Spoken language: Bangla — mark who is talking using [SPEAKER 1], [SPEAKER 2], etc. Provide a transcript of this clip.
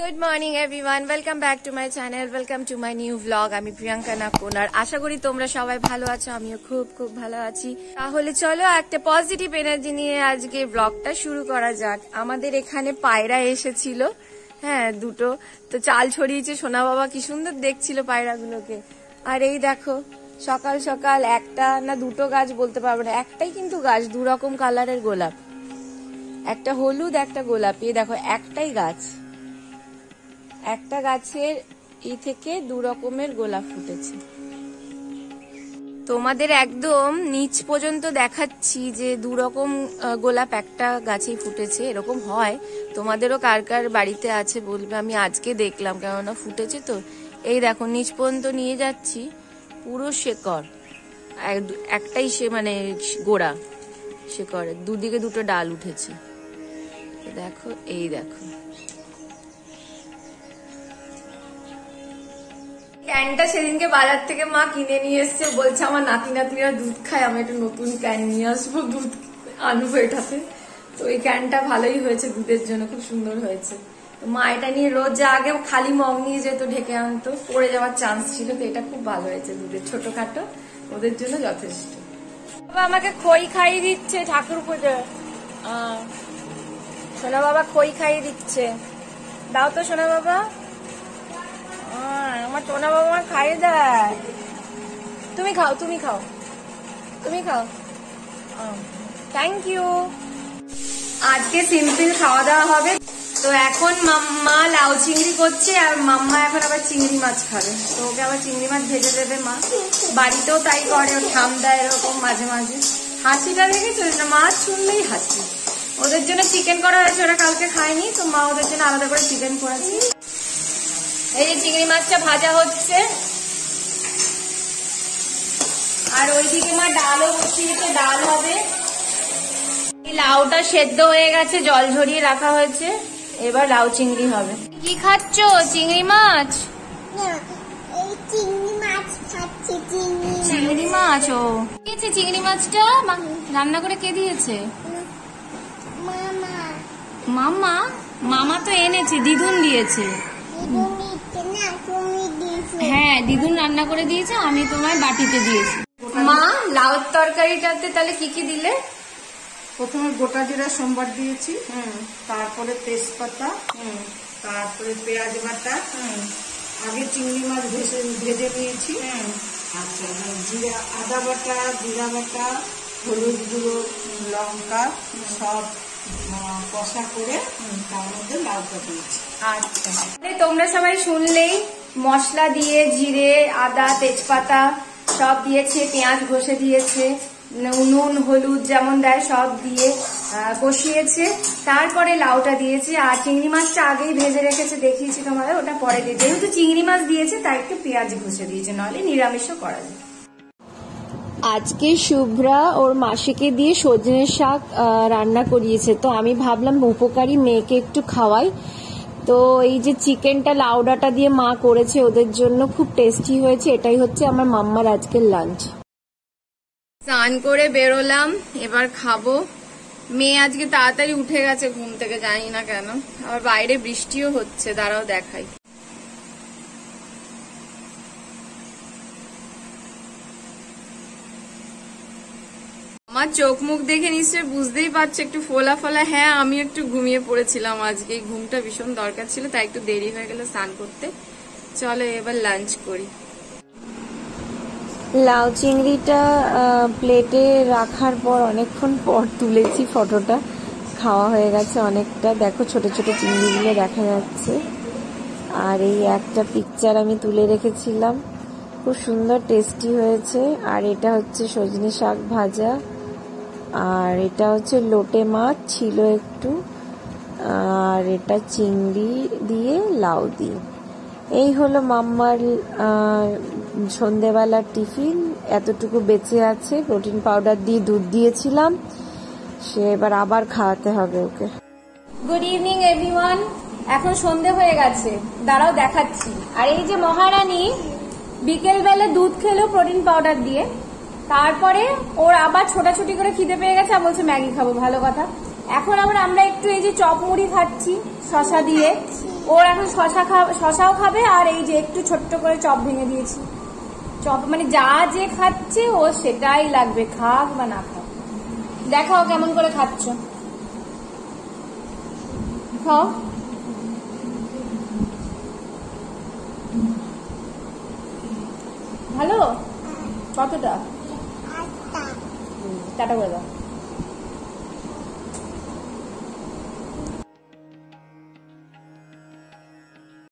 [SPEAKER 1] Good morning everyone welcome back to my channel welcome to my new blog আমি প্রিয়াঙ্কা নাকুনার আশা করি তোমরা সবাই ভালো আছো, আমিও খুব খুব ভালো আছি। তাহলে চলো একটা পজিটিভ এনার্জি নিয়ে আজকে ব্লগটা শুরু করা যাক। আমাদের এখানে পায়রা এসেছিল। হ্যাঁ দুটো। তো চাল ছড়িয়েছে। সোনা বাবা কি সুন্দর দেখছিল পায়রাগুলোকে। আর এই দেখো, সকাল সকাল একটা না দুটো গাছ বলতে পারব না। একটাই কিন্তু গাছ দু রকম কালারের গোলাপ। একটা হলুদ, একটা গোলাপি। এই দেখো, একটাই গাছ। একটা গাছের ই থেকে দু রকমের গোলাপ ফুটেছে। তোমাদের একদম নিচ পর্যন্ত দেখাচ্ছি যে দু রকম গোলাপ একটা গাছেই ফুটেছে, এরকম হয়। তোমাদেরও কার কার বাড়িতে আছে বলবে, আমি আজকে দেখলাম, কেননা ফুটেছে তো। এই দেখো, নিচ পর্যন্ত নিয়ে যাচ্ছি, পুরো শেকড়। এক- একটাই সে মানে গোড়া শেকড় দুদিকে দুটো ডাল উঠেছে। দেখো, এই দেখো। ক্যানটা সেদিনকে বাজার থেকে মা কিনে নিয়ে এসছে। বলছে, আমার নাতি নাতিরা দুধ খায়, আমি একটা নতুন ক্যান নিয়ে আসব দুধ আনব এটাতে। তো এই ক্যানটা ভালোই হয়েছে দুধের জন্য, খুব সুন্দর হয়েছে। মা এটা নিয়ে রোজ যা আগে খালি মগ নিয়ে যেত ঢেকে আনতো, পড়ে যাওয়ার চান্স ছিল, তো এটা খুব ভালো হয়েছে দুধের। ছোটখাটো, ওদের জন্য যথেষ্ট। বাবা আমাকে খই খাইয়ে দিচ্ছে ঠাকুর পুজো সোনা বাবা খই খাইয়ে দিচ্ছে। দাও তো সোনা বাবা। আমার টোনা বাবা আমার খাইয়ে দেয়। তুমি খাও তুমি খাও। তুমি খাও। থ্যাংক ইউ আজকে সিম্পল খাওয়া দাওয়া হবে। তো এখন মাম্মা লাউ চিংড়ি করছে, আর মাম্মা এখন আবার চিংড়ি মাছ খাবে। তো ওকে আবার চিংড়ি মাছ ভেজে দেবে মা। বাড়িতেও তাই করে ও ঠাম দেয় এরকম মাঝে মাঝে। হাসিটা দেখেছ? মাছ শুনলেই হাসি। ওদের জন্য চিকেন করা হয়েছে, ওরা কালকে খায়নি, তো মা ওদের জন্য আলাদা করে চিকেন করেছে। এই যে চিংড়ি মাছটা ভাজা হচ্ছে। আর ওইদিকে মা ডালও বসিয়েছে ডাল হবে। এই লাউটা সেদ্ধ হয়ে গেছে জল ঝরিয়ে রাখা হয়েছে। এবার লাউ চিংড়ি হবে। কি খাচ্ছ চিংড়ি মাছ?
[SPEAKER 2] চিংড়ি মাছ
[SPEAKER 1] ও। দিয়েছে চিংড়ি মাছটা? রান্না করে কে দিয়েছে?
[SPEAKER 2] মামা
[SPEAKER 1] মামা? মামা তো এনেছে দিদুন দিয়েছে। হ্যাঁ দিদুন রান্না করে দিয়েছে আমি তোমায় বাটিতে দিয়েছি। মা লাউ তরকারিটাতে তাহলে কি কি দিলে?
[SPEAKER 3] প্রথমে গোটা জিরা সোমবার দিয়েছি
[SPEAKER 1] হুম।
[SPEAKER 3] তারপরে তেজপাতা
[SPEAKER 1] হুম।
[SPEAKER 3] তারপরে পেঁয়াজ বাটা
[SPEAKER 1] হুম।
[SPEAKER 3] আগে চিংড়ি মাছ ভেজে ভেজে নিয়েছি।
[SPEAKER 1] হুম।
[SPEAKER 3] আচ্ছা জিরা আদা বাটা জিরা বাটা হলুদ গুঁড়ো লঙ্কা সব কষা করে তার মধ্যে লাউটা দিয়েছি।
[SPEAKER 1] আচ্ছা। তোমরা সবাই শুনলেই মশলা দিয়ে জিরে, আদা, তেজপাতা সব দিয়েছে, পেঁয়াজ ঘষে দিয়েছে, নুন, হলুদ যেমন দেয় সব দিয়ে কষিয়েছে। তারপরে লাউটা দিয়েছে। আর চিংড়ি মাছটা আগেই ভেজে রেখেছে, দেখিয়েছি তোমাদের, ওটা পরে দিয়ে যেহেতু চিংড়ি মাছ দিয়েছে, তাই একটু পেঁয়াজ ঘষে দিয়েছে, নাহলে নিরামিষও করা যায়। আজকে শুভ্রা ওর মাসিকে দিয়ে সজনে শাক রান্না করিয়েছে। তো আমি ভাবলাম উপকারী মেয়েকে একটু খাওয়াই। তো এই যে চিকেনটা, লাউডাটা দিয়ে মা করেছে, ওদের জন্য খুব টেস্টি হয়েছে। এটাই হচ্ছে আমার মাম্মার আজকের লাঞ্চ স্নান করে বেরোলাম, এবার খাব। মেয়ে আজকে তাড়াতাড়ি উঠে গেছে ঘুম থেকে, জানি না কেন। আবার বাইরে বৃষ্টিও হচ্ছে দাঁড়াও দেখাই আমার চোখ মুখ দেখে নিশ্চয়ই বুঝতেই পারছ, একটু ফোলা ফোলা। হ্যাঁ আমি একটু ঘুমিয়ে পড়েছিলাম আজকে ঘুমটা ভীষণ দরকার ছিল, তাই একটু দেরি হয়ে গেল স্নান করতে। চলো এবার লাঞ্চ করি। লাউ চিংড়িটা প্লেটে রাখার পর, অনেকক্ষণ পর তুলেছি ফটোটা খাওয়া হয়ে গেছে অনেকটা। দেখো ছোট ছোট চিংড়িগুলো দেখা যাচ্ছে। আর এই একটা পিকচার আমি তুলে রেখেছিলাম। খুব সুন্দর টেস্টি হয়েছে। আর এটা হচ্ছে সজনে শাক ভাজা। আর এটা হচ্ছে লোটে মাছ, ছিল একটু। আর এটা চিংড়ি দিয়ে লাউ দিয়ে। এই হলো মাম্মার সন্ধেবেলার টিফিন। এতটুকু বেঁচে আছে। প্রোটিন পাউডার দিয়ে দুধ দিয়েছিলাম। সে এবার আবার খাওয়াতে হবে ওকে। গুড ইভিনিং এভরিওয়ান এখন সন্ধে হয়ে গেছে। দাঁড়াও, দেখাচ্ছি। আর এই যে মহারানী বিকেল বেলা দুধ খেলো প্রোটিন পাউডার দিয়ে। তারপরে ওর আবার ছোটাছুটি করে খিদে পেয়ে গেছে আর বলছে, ম্যাগি খাব, ভালো কথা। এখন আবার আমরা একটু এই যে চপ মুড়ি খাচ্ছি, শশা দিয়ে। ওর এখন শশা খাবে শশাও খাবে আর এই যে একটু ছোট্ট করে চপ ভেঙে দিয়েছি। চপ মানে যা যে খাচ্ছে ও সেটাই লাগবে, খাক বা না খাক। দেখাও কেমন করে খাচ্ছ। ভালো? কতটা?
[SPEAKER 4] আটটা
[SPEAKER 1] টাটা করে দাও